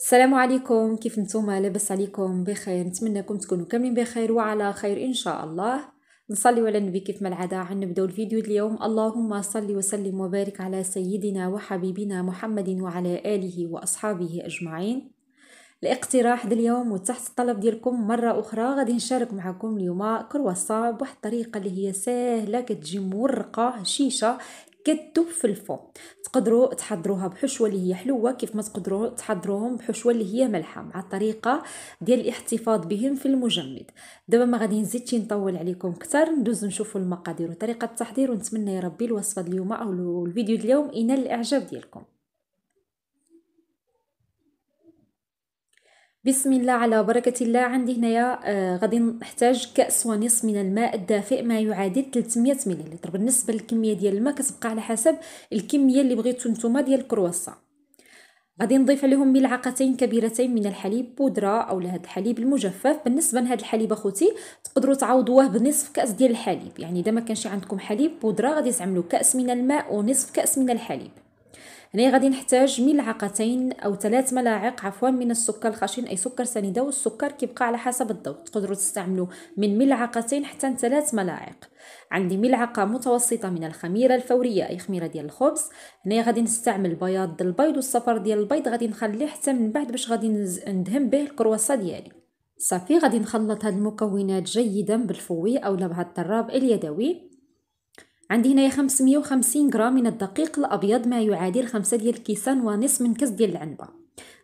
السلام عليكم كيف نتوما؟ لاباس عليكم بخير. نتمنىكم تكونوا كاملين بخير وعلى خير إن شاء الله. نصلي على النبي كيف ما العادة. عن نبداو الفيديو اليوم. اللهم صل وسلم وبارك على سيدنا وحبيبنا محمد وعلى آله وأصحابه أجمعين. الاقتراح ديال اليوم وتحت الطلب ديالكم مرة أخرى غادي نشارك معكم اليوم كرواسون بواحد الطريقة اللي هي ساهلة كتجي مورقة شيشة كتذوب في الفم. تقدروا تحضروها بحشوة اللي هي حلوة كيف ما تقدروا تحضروهم بحشوة اللي هي مالحه مع الطريقة ديال الاحتفاظ بهم في المجمد. دابا ما غادي نزيدش نطول عليكم أكثر ندوز نشوفوا المقادير وطريقة التحضير ونتمنى يا ربي الوصفة اليوم أو الفيديو اليوم ينال الإعجاب ديالكم. بسم الله على بركة الله عندي هنايا غادي نحتاج كأس ونصف من الماء الدافئ ما يعادل 300 ملل بالنسبة للكمية ديال الماء كتبقى على حسب الكمية اللي بغيتو نتوما ديال الكرواسون غادي نضيف عليهم ملعقتين كبيرتين من الحليب بودرة أو هذا الحليب المجفف بالنسبة لهذا الحليب اخوتي تقدروا تعوضوه بنصف كاس ديال الحليب يعني اذا ما كانش عندكم حليب بودرة غادي تعملوا كاس من الماء ونصف كاس من الحليب هنا غادي نحتاج ملعقتين أو ثلاث ملاعق عفوا من السكر الخشن أي سكر سنيدة والسكر كيبقى على حسب الذوق تقدروا تستعملوا من ملعقتين حتى ثلاث ملاعق. عندي ملعقة متوسطة من الخميرة الفورية أي خميرة ديال الخبز. هنا غادي نستعمل بياض البيض والصفر ديال البيض غادي نخليه حتى من بعد باش غادي ندهن به الكرواسة ديالي. صافي غادي نخلط هاد المكونات جيدا بالفوي أو بهذا الطراب اليدوي. عندي هنايا 550 غرام من الدقيق الأبيض ما يعادل خمسة ديال الكيسان ونصف من كاس ديال العنبة.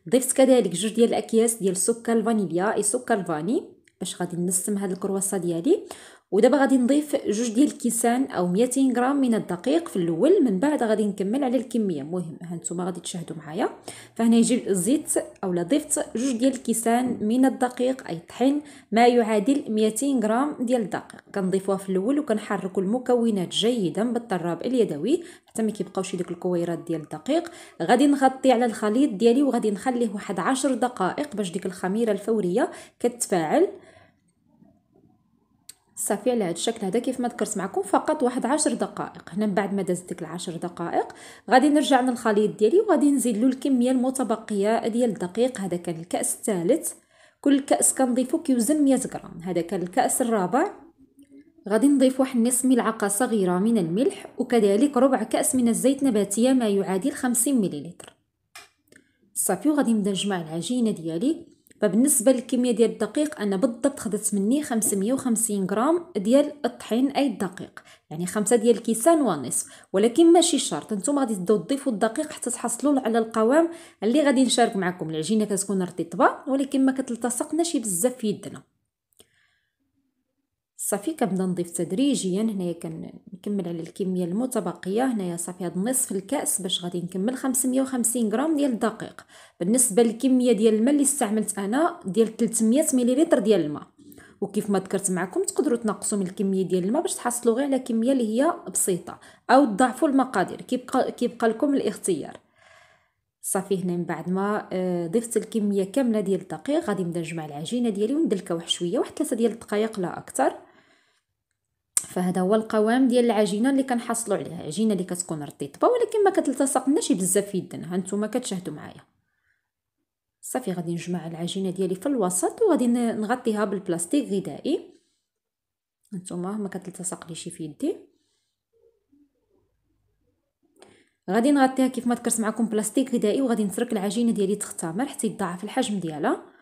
ضفت كذلك جوج ديال الأكياس ديال سكر الفانيليا أي سكر الفاني باش غادي نسم هاد الكرواسة ديالي. ودابا غادي نضيف جوج ديال الكيسان أو 200 غرام من الدقيق في الأول من بعد غادي نكمل على الكمية. مهم هانتوما غادي تشاهدوا معايا. فهنا يجي الزيت اولا ضفت جوج ديال الكيسان من الدقيق أي طحين ما يعادل 200 غرام ديال الدقيق. كنضيفوها في الأول وكنحركوا المكونات جيدا بالطراب اليدوي حتى ما كيبقاوش ديك الكويرات ديال الدقيق. غادي نغطي على الخليط ديالي وغادي نخليه واحد 10 دقائق باش ديك الخميرة الفورية كتفاعل. صافي على هذا الشكل هذا كيف ما ذكرت معكم فقط واحد عشر دقائق. هنا من بعد ما دازت ديك العشر دقائق غادي نرجع للخليط ديالي وغادي نزيد له الكمية المتبقية ديال الدقيق. هذا كان الكأس الثالث. كل كأس كنضيفو كيوزن 100 غرام. هذا كان الكأس الرابع. غادي نضيف واحد نصف ملعقه صغيرة من الملح وكذلك ربع كأس من الزيت نباتية ما يعادل 50 مليلتر. صافي وغادي نبدأ نجمع العجينة ديالي. فبالنسبة للكمية ديال الدقيق أنا بالضبط خدت مني 550 غرام ديال الطحين أي الدقيق يعني خمسة ديال الكيسان ونصف. ولكن ماشي شرط نتوما غادي تبداو تضيفوا الدقيق حتى تحصلوا على القوام اللي غادي نشارك معكم. العجينة كتكون رطبه ولكن ما كتلتصقناش بزاف في يدنا. صافي كنبدا نضيف تدريجيا هنايا كنكمل على الكمية المتبقية. هنايا صافي هاد نصف الكأس باش غادي نكمل 550 غرام ديال الدقيق. بالنسبة للكمية ديال الماء اللي استعملت أنا ديال 300 ملل ديال الماء. وكيف ما ذكرت معكم تقدروا تنقصوا من الكمية ديال الماء باش تحصلوا غير على كمية اللي هي بسيطة أو تضاعفوا المقادير. كيبقى كيبقى لكم الاختيار. صافي هنا من بعد ما آه، ضفت الكمية كاملة ديال الدقيق غادي نبدأ نجمع العجينة ديالي وندلكها واحد شوية واحد 3 ديال الدقائق لا أكثر. فهذا هو القوام ديال العجينة اللي كنحصلوا عليها عجينة اللي كتكون رطيبة ولكن ما كتلتصقناش بزاف في يدنا هانتوما كتشاهدوا معايا. صافي غادي نجمع العجينة ديالي في الوسط وغادي نغطيها بالبلاستيك غذائي. هانتوما ما كتلتصقليش في يدي. غادي نغطيها كيف ما ذكرت معكم بلاستيك غذائي وغادي نترك العجينة ديالي تختمر حتى يتضاعف الحجم ديالها.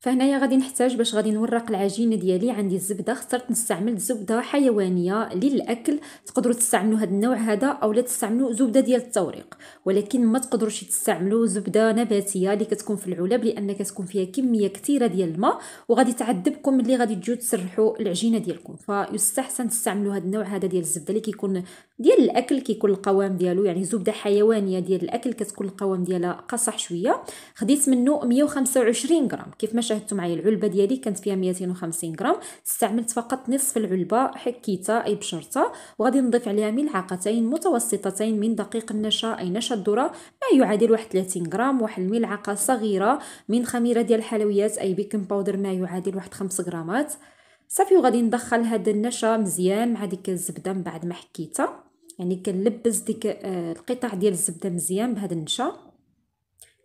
فهنايا غادي نحتاج باش غادي نورق العجينة ديالي. عندي الزبدة اخترت نستعمل زبدة حيوانية للأكل. تقدروا تستعملوا هذا النوع هذا اولا تستعملوا زبدة ديال التوريق. ولكن ما تقدروش تستعملوا زبدة نباتية اللي كتكون في العلب لأن كتكون فيها كمية كثيرة ديال الماء وغادي تعذبكم ملي غادي تجيو تسرحوا العجينة ديالكم. فيستحسن تستعملوا هذا النوع هذا ديال الزبدة اللي كيكون ديال الأكل كيكون القوام ديالو. يعني زبدة حيوانية ديال الأكل كتكون القوام ديالها قصح شوية. خديت منه 125 غرام. كيف ما شاهدتوا معايا العلبة ديالي كانت فيها 250 غرام استعملت فقط نصف العلبة حكيتها أي بشرتها وغادي نضيف عليها ملعقتين متوسطتين من دقيق النشا أي نشا الذرة ما يعادل واحد 30 غرام واحد الملعقة صغيرة من خميرة ديال الحلويات أي baking powder ما يعادل واحد 5 غرامات. صافي وغادي ندخل هذا النشا مزيان مع ديك الزبدة من بعد ما حكيتها. يعني كنلبس ديك آه، القطع ديال الزبدة مزيان بهذا النشا.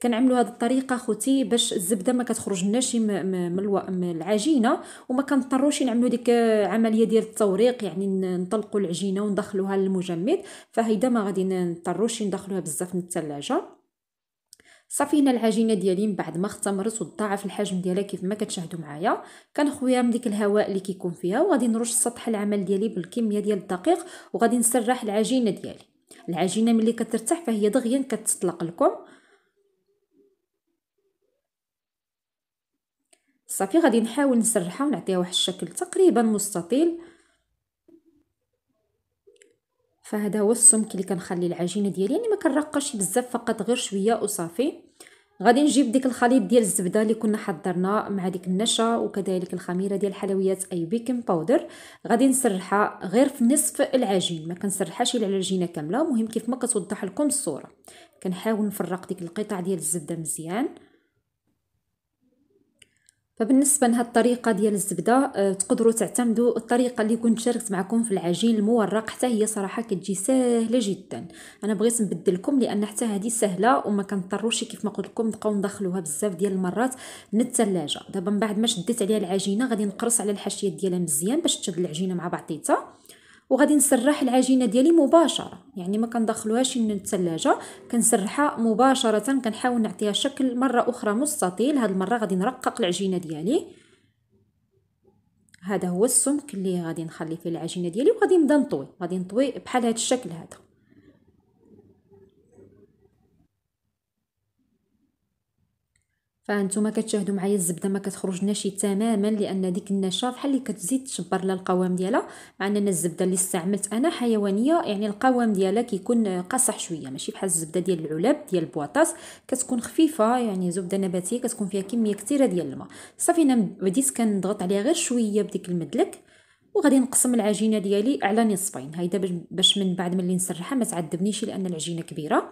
كنعملوا هذه الطريقة خوتي باش الزبدة ما كتخرجناش من من العجينة وما كنضطروش نعملوا ديك عملية ديال التوريق يعني نطلقوا العجينة وندخلوها للمجمد. فهيدا ما غادي نضطروش ندخلوها بزاف من الثلاجه صافي هنا العجينة ديالي من بعد ما اختمرت وضاعف الحجم ديالها كيف ما كتشاهدوا معايا. كنخويها من ديك الهواء اللي كيكون فيها وغادي نرش سطح العمل ديالي بالكمية ديال الدقيق وغادي نسرح العجينة ديالي. العجينة ملي كترتاح فهي دغيا كتطلق لكم. صافي غادي نحاول نسرحها ونعطيها واحد الشكل تقريبا مستطيل. فهذا هو السمك اللي كنخلي العجينة ديالي يعني ما كنرقش بزاف فقط غير شوية وصافي. غادي نجيب ديك الخليط ديال الزبدة اللي كنا حضرنا مع ديك النشا وكذلك الخميرة ديال الحلويات أي baking powder غادي نسرحها غير في نصف العجين ما كنسرحهاش العجينة كاملة. مهم كيف ما كتوضح لكم الصورة. كنحاول نفرق ديك القطع ديال الزبدة مزيان. فبالنسبة لهاد الطريقة ديال الزبدة أه تقدروا تعتمدوا الطريقة اللي كنت شاركت معكم في العجين المورق حتى هي صراحة كتجي سهلة جدا. أنا بغيت نبدل لكم لأن حتى هذه سهلة وما كنضطروش كيف ما قلت لكم نبقاو ندخلوها بزاف ديال المرات من الثلاجه دابا من بعد ما شديت عليها العجينة غادي نقرص على الحاشيه ديالها مزيان باش تشد العجينة مع بعضيتها. وغادي نسرح العجينة ديالي مباشرة. يعني ما كندخلوهاش للثلاجه كنسرحها مباشرة كنحاول نعطيها شكل مرة أخرى مستطيل. هاد المرة غادي نرقق العجينة ديالي. هذا هو السمك اللي غادي نخلي فيه العجينة ديالي وغادي نبدا نطوي. غادي نطوي بحال هذا الشكل هذا. فانتم كتشاهدوا معايا الزبدة ما كتخرجناش تماما لأن ديك النشا بحال اللي كتزيد تشبر لها القوام ديالها مع ان الزبدة اللي استعملت أنا حيوانية يعني القوام ديالها كيكون قاصح شوية ماشي بحال الزبدة ديال العلب ديال البواطاس كتكون خفيفة يعني زبدة نباتية كتكون فيها كمية كثيره ديال الماء. صافي أنا بديت كنضغط عليها غير شوية بديك المدلك وغادي نقسم العجينة ديالي على نصفين هيدا باش من بعد ملي نسرحها ما تعذبنيش لأن العجينة كبيرة.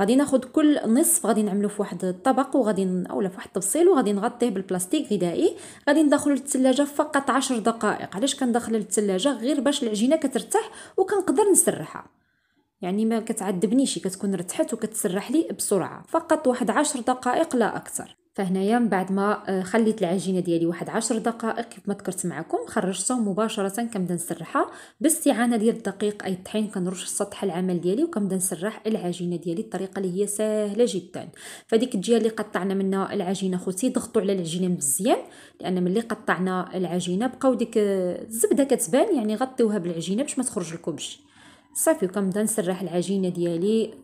غادي ناخذ كل نصف غادي نعملو في واحد الطبق وغادي أولا في واحد الطبسيل وغادي نغطيه بالبلاستيك غذائي. غادي ندخلو للثلاجه فقط عشر دقائق. علاش كندخل للثلاجه غير باش العجينة كترتاح وكنقدر نسرحها؟ يعني ما كتعذبنيش كتكون رتحت وكتسرح لي بسرعة. فقط واحد عشر دقائق لا أكثر. فهنايا من بعد ما آه، خليت العجينة ديالي واحد عشر دقائق كيف ما ذكرت معكم خرجتهم مباشرة كنبدا نسرحها. باستعانة ديال الدقيق أي الطحين كنرش سطح العمل ديالي وكنبدا نسرح العجينة ديالي الطريقة اللي هي سهلة جدا. فديك الجهة اللي قطعنا منها العجينة خوتي ضغطوا على العجينة مزيان لأن ملي قطعنا العجينة بقاو ديك آه، الزبدة كتبان يعني غطيوها بالعجينة باش ما تخرج لكمش صافي وكنبدا نسرح العجينة ديالي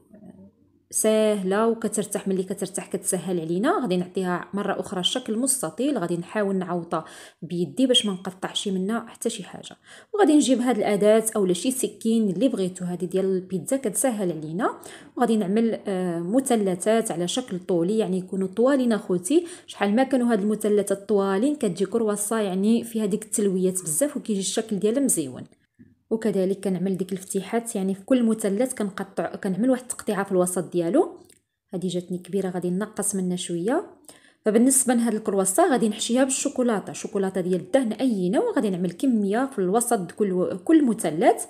ساهلة وكترتاح ملي كترتاح كتسهل علينا. غادي نعطيها مرة أخرى شكل مستطيل غادي نحاول نعوضها بيدي باش ما نقطعش منها حتى شي حاجة. وغادي نجيب هاد الأداة اولا شي سكين اللي بغيتو. هذه ديال البيتزا كتسهل علينا. وغادي نعمل آه مثلثات على شكل طولي يعني يكونوا طوالين أخوتي. شحال ما كانوا هاد المثلثات طوالين كتجي كرواسا يعني فيها ديك التلويات بزاف وكيجي الشكل ديالها مزيون. وكذلك كنعمل ديك الفتيحات يعني في كل مثلث كنقطع كنعمل واحد التقطيعة في الوسط ديالو. هذه جاتني كبيرة غادي نقص منها شوية. فبالنسبة لهاد الكرواسا غادي نحشيها بالشوكولاتة. شوكولاتة ديال الدهن اي نوع غادي نعمل كمية في الوسط كل كل مثلث.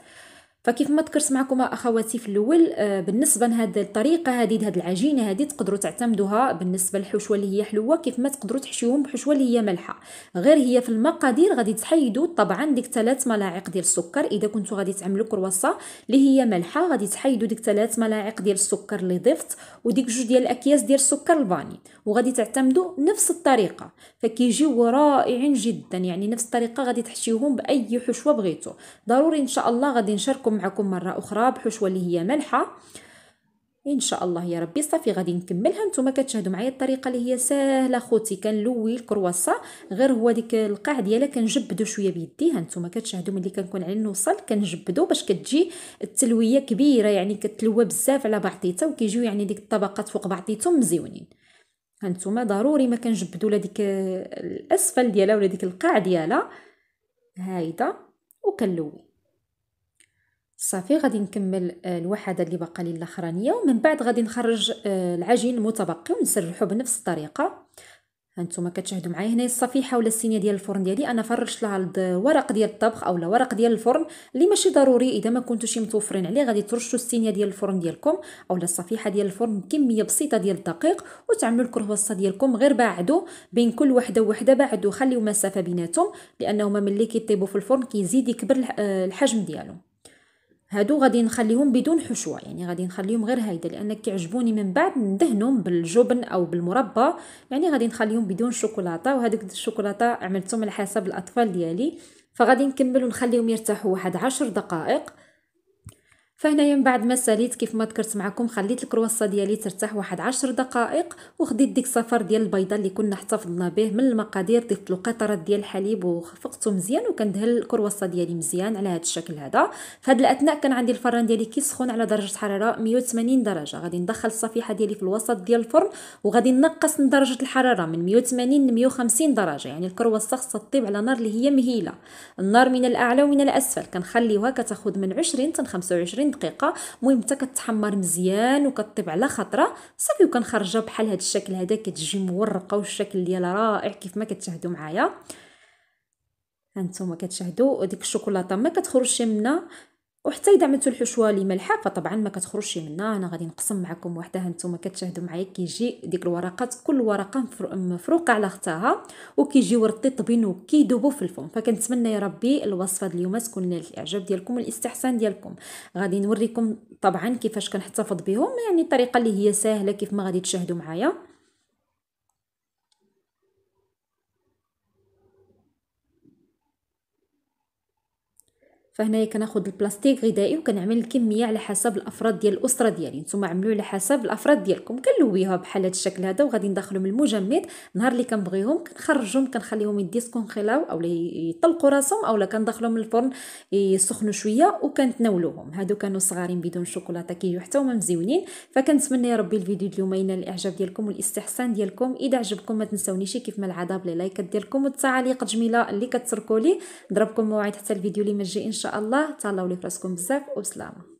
فكيف ما ذكرت معكم أخواتي في الأول آه، بالنسبة لهذه الطريقة هذه هذه العجينة هذه تقدروا تعتمدوها بالنسبة للحشوة اللي هي حلوة كيف ما تقدروا تحشيوهم بحشوة اللي هي مالحة. غير هي في المقادير غادي تحيدوا طبعا ديك ثلاث ملاعق ديال السكر. إذا كنتوا غادي تعملوا كرواسة اللي هي مالحة غادي تحيدوا ديك ثلاث ملاعق ديال السكر اللي ضفت وديك جوج ديال الأكياس ديال السكر الفاني. وغادي تعتمدوا نفس الطريقة فكيجيو رائعين جدا. يعني نفس الطريقة غادي تحشيوهم بأي حشوة بغيتو. ضروري إن شاء الله غادي نشارككم معكم مرة أخرى بحشوه اللي هي مالحه إن شاء الله يا ربي صافي غادي نكملها. نتوما كتشاهدوا معايا الطريقة اللي هي ساهله خوتي كنلوي الكرواسا غير هو ديك القاع ديالها كنجبدو شوية بيدي ها نتوما كتشاهدوا ملي كنكون على نوصل كنجبدو باش كتجي التلوية كبيرة يعني كتلوى بزاف على بعضيتها وكيجيو يعني ديك الطبقات فوق بعضيتهم مزيونين. هانتوما ضروري ما كنجبدوا لا ديك الأسفل ديالها ولا ديك القاع ديالها. هايدا وكنلوي. صافي غادي نكمل آه، الوحدة اللي باقا لي الاخرانيه ومن بعد غادي نخرج آه، العجين المتبقي ونسرحو بنفس الطريقة. هانتوما كتشاهدوا معايا هنا الصفيحة ولا الصينيه ديال الفرن ديالي. أنا فرشت لها ورق ديال الطبخ اولا ورق ديال الفرن اللي ماشي ضروري. إذا ما كنتوش متوفرين عليه غادي ترشوا الصينيه ديال الفرن ديالكم اولا الصفيحة ديال الفرن بكمية بسيطة ديال الدقيق وتعملوا الكرواسة ديالكم غير باعدوا بين كل وحدة وحده باعدوا خليوا مسافة بيناتهم لأنه ملي كيطيبوا في الفرن كيزيد يكبر الحجم ديالو. هادو غادي نخليهم بدون حشوة يعني غادي نخليهم غير هيدا لأن كيعجبوني من بعد ندهنهم بالجبن أو بالمربى يعني غادي نخليهم بدون شوكولاتة وهذوك الشوكولاتة عملتهم على حسب الأطفال ديالي فغادي نكمل ونخليهم يرتاحوا واحد عشر دقائق. فهنايا من بعد ما ساليت كيف ما ذكرت معكم خليت الكرواسة ديالي ترتاح واحد عشر دقائق وخديت ديك الصفر ديال البيضة اللي كنا احتفظنا به من المقادير ضفت له قطرات ديال الحليب وخفقته مزيان وكندهن الكرواسة ديالي مزيان على هذا الشكل هذا. هذا الأثناء كان عندي الفران ديالي كيسخن على درجة حرارة 180 درجة. غادي ندخل الصفيحة ديالي في الوسط ديال الفرن وغادي نقص من درجة الحرارة من 180 ل 150 درجة. يعني الكرواسة خصها تطيب على نار اللي هي مهيلة. النار من الأعلى ومن الأسفل. كنخليوها كتاخذ من 20 حتى 25 20 دقيقة. المهم حتى كتحمر مزيان وكطيب على خطره صافي وكنخرجها بحال هذا الشكل هذا كتجي مورقة والشكل ديالها رائع كيف ما كتشاهدوا معايا. هانتوما كتشاهدوا ديك الشوكولاتة ما كتخرجش منها. وحتى إذا عملتوا الحشوه اللي مالحه فطبعا ما كتخرجش منها. أنا غادي نقسم معكم وحده هانتوما كتشاهدوا معايا كيجي ديك الورقات كل ورقة مفروقه على أختها وكيجيو رطيطبين وكيذوبوا في الفم. فكنتمنى يا ربي الوصفه اليوم تكون نالت الإعجاب ديالكم والإستحسان ديالكم. غادي نوريكم طبعا كيفاش كنحتفظ بهم يعني الطريقة اللي هي سهله كيف ما غادي تشاهدوا معايا. فهنايا كناخذ البلاستيك غذائي وكنعمل الكمية على حسب الأفراد ديال الأسرة ديالي. نتوما عملوا على حسب الأفراد ديالكم. كنلويها بحال هذا الشكل هذا وغادي ندخلهم المجمد نهار اللي كنبغيهم كنخرجهم كنخليهم يديسكونخيلاو اولا يطلقوا راسهم اولا كندخلهم الفرن يسخنوا شوية وكنتناولوهم. هادو كانوا صغارين بدون شوكولاتة كيجيو حتى هما مزيونين. فكنتمنى يا ربي الفيديو اليوم ينال الإعجاب ديالكم والاستحسان ديالكم. إذا عجبكم ما تنساونيش كيف ما العادة بلي لايكات ديالكم والتعاليق الجميلة اللي كتركوا لي نضربكم موعد حتى الفيديو اللي مجي إن شاء شاء الله تهلاو لي فراسكم بزاف وبسلامه